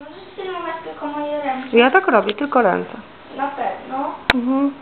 Możesz filmować tylko moje ręce. Ja tak robię, tylko ręce. Na pewno. Mhm.